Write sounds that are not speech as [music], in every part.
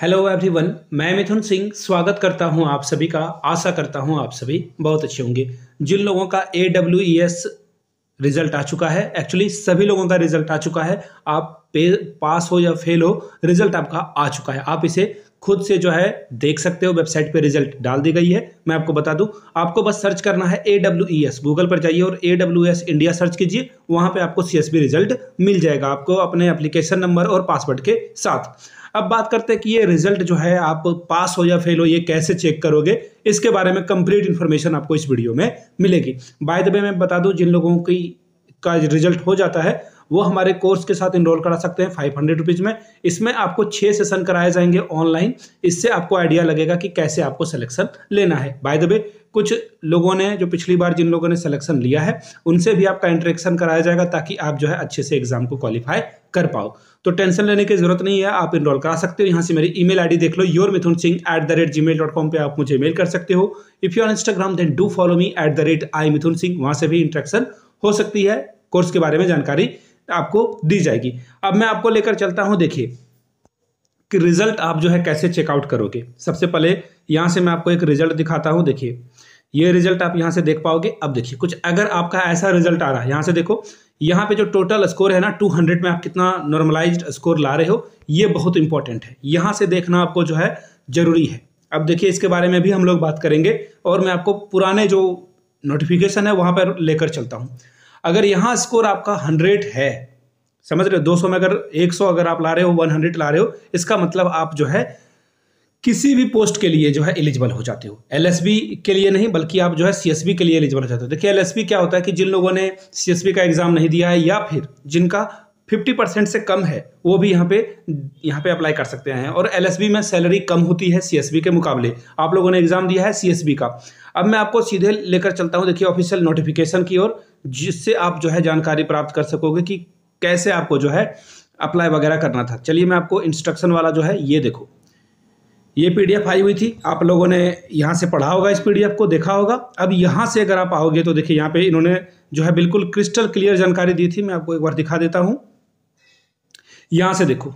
Hello everyone मैं मिथुन सिंह स्वागत करता हूँ आप सभी का। आशा करता हूँ आप सभी बहुत अच्छे होंगे। जिन लोगों का A W E S result आ चुका है एक्चुअली सभी लोगों का रिज़ल्ट आ चुका है, आप पास हो या फेल हो रिज़ल्ट आपका आ चुका है। आप इसे खुद से जो है देख सकते हो वेबसाइट पे रिज़ल्ट डाल दी गई है। मैं आपको बता दूँ, आपको बस सर्च करना है A W E S Google पर जाइए और A W S India search कीजिए, वहाँ पे आपको सी एस बी रिज़ल्ट मिल जाएगा आपको अपने एप्लीकेशन नंबर और पासवर्ड के साथ। अब बात करते हैं कि ये रिज़ल्ट जो है आप पास हो या फेल हो, ये कैसे चेक करोगे, इसके बारे में कंप्लीट इन्फॉर्मेशन आपको इस वीडियो में मिलेगी। बाय द वे मैं बता दूँ, जिन लोगों की का रिज़ल्ट हो जाता है वो हमारे कोर्स के साथ इनरोल करा सकते हैं फाइव हंड्रेड रुपीज़ में। इसमें आपको छः सेशन कराए जाएँगे ऑनलाइन इससे आपको आइडिया लगेगा कि कैसे आपको सिलेक्शन लेना है। बाय द वे कुछ लोगों ने, जो पिछली बार जिन लोगों ने सिलेक्शन लिया है, उनसे भी आपका इंटरेक्शन कराया जाएगा ताकि आप जो है अच्छे से एग्ज़ाम को क्वालिफाई कर पाओ। तो टेंशन लेने की ज़रूरत नहीं है, आप इनरोल करा सकते हो। यहाँ से मेरी ईमेल आईडी देख लो your Mithun Singh at the rate Gmail dot com पर आप मुझे मेल कर सकते हो। If you on Instagram then do follow me at the rate I Mithun Singh वहाँ से भी इंट्रैक्शन हो सकती है। कोर्स के बारे में जानकारी आपको दी जाएगी। अब मैं आपको लेकर चलता हूँ, देखिए, कि रिज़ल्ट आप जो है कैसे चेकआउट करोगे। सबसे पहले यहाँ से मैं आपको एक रिज़ल्ट दिखाता हूँ, देखिए। ये रिज़ल्ट आप यहाँ से देख पाओगे। अब देखिए, कुछ अगर आपका ऐसा रिज़ल्ट आ रहा है, यहाँ से देखो, यहाँ पे जो टोटल स्कोर है ना 200 में आप कितना नॉर्मलाइज्ड स्कोर ला रहे हो, ये बहुत इंपॉर्टेंट है। यहाँ से देखना आपको जो है ज़रूरी है। अब देखिए, इसके बारे में भी हम लोग बात करेंगे और मैं आपको पुराने जो नोटिफिकेशन है, वहाँ पर लेकर चलता हूँ। अगर यहाँ स्कोर आपका हंड्रेड है, समझ रहे हो? दो सौ में अगर एक सौ अगर आप ला रहे हो वन हंड्रेड ला रहे हो, इसका मतलब आप जो है किसी भी पोस्ट के लिए जो है एलिजिबल हो जाते हो। एलएसबी के लिए नहीं, बल्कि आप जो है सीएसबी के लिए एलिजिबल हो जाते हो। देखिए एलएसबी क्या होता है कि जिन लोगों ने सीएसबी का एग्ज़ाम नहीं दिया है या फिर जिनका फिफ्टी परसेंट से कम है, वो भी यहाँ पे यहाँ पे अप्लाई कर सकते हैं। और एलएसबी में सैलरी कम होती है सीएसबी के मुकाबले। आप लोगों ने एग्ज़ाम दिया है सी का। अब मैं आपको सीधे लेकर चलता हूँ, देखिए ऑफिशियल नोटिफिकेशन की ओर, जिससे आप जो है जानकारी प्राप्त कर सकोगे कि कैसे आपको जो है अप्लाई वगैरह करना था। चलिए मैं आपको इंस्ट्रक्शन वाला जो है, ये देखो। ये पीडीएफ आई हुई थी। आप लोगों ने यहाँ से पढ़ा होगा इस पीडीएफ को, देखा होगा। अब यहाँ से अगर आप आओगे तो देखिए यहाँ पे इन्होंने जो है बिल्कुल क्रिस्टल क्लियर जानकारी दी थी। मैं आपको एक बार दिखा देता हूँ। यहाँ से देखो।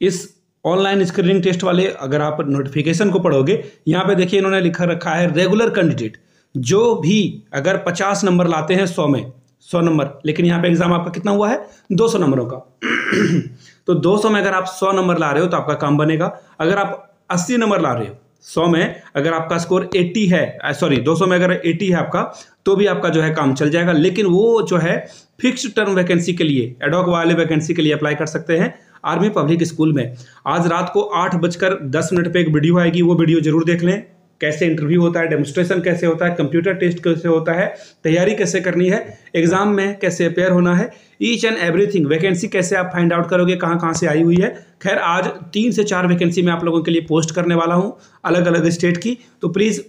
इस ऑनलाइन स्क्रीनिंग टेस्ट वाले, अगर आप नोटिफिकेशन को पढ़ोगे, यहाँ पे देखिए इन्होंने लिखा रखा है रेगुलर कैंडिडेट जो भी अगर पचास नंबर लाते हैं सौ में, सौ नंबर लेकिन यहाँ पे एग्ज़ाम आपका कितना हुआ है? दो सौ नंबरों का [clears throat] तो दो सौ में अगर आप सौ नंबर ला रहे हो तो आपका काम बनेगा। अगर आप अस्सी नंबर ला रहे हो सौ में अगर आपका स्कोर 80 है सॉरी 200 में अगर 80 है आपका तो भी आपका जो है काम चल जाएगा। लेकिन वो जो है फिक्स टर्म वैकेंसी के लिए एडॉक वाले वैकेंसी के लिए अप्लाई कर सकते हैं आर्मी पब्लिक स्कूल में। आज रात को आठ बजकर दस मिनट पर एक वीडियो आएगी, वो वीडियो ज़रूर देख लें। कैसे इंटरव्यू होता है डेमोस्ट्रेशन कैसे होता है कंप्यूटर टेस्ट कैसे होता है, तैयारी कैसे करनी है एग्ज़ाम में कैसे अपेयर होना है ईच एंड एवरीथिंग वैकेंसी कैसे आप फाइंड आउट करोगे, कहाँ कहाँ से आई हुई है। खैर, आज तीन से चार वैकेंसी मैं आप लोगों के लिए पोस्ट करने वाला हूँ अलग अलग स्टेट की। तो प्लीज़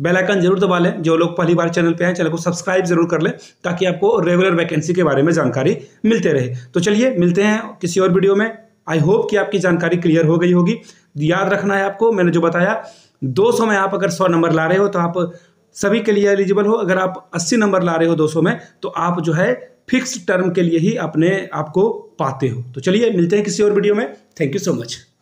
बेल आइकन ज़रूर दबा लें, जो लोग पहली बार चैनल पे हैं, चैनल को सब्सक्राइब ज़रूर कर लें, ताकि आपको रेगुलर वैकेंसी के बारे में जानकारी मिलते रहे। तो चलिए, मिलते हैं किसी और वीडियो में। आई होप कि आपकी जानकारी क्लियर हो गई होगी। याद रखना है आपको, मैंने जो बताया 200 में आप अगर 100 नंबर ला रहे हो तो आप सभी के लिए एलिजिबल हो। अगर आप 80 नंबर ला रहे हो 200 में तो आप जो है फिक्स टर्म के लिए ही अपने आप को पाते हो। तो चलिए, मिलते हैं किसी और वीडियो में। Thank you so much.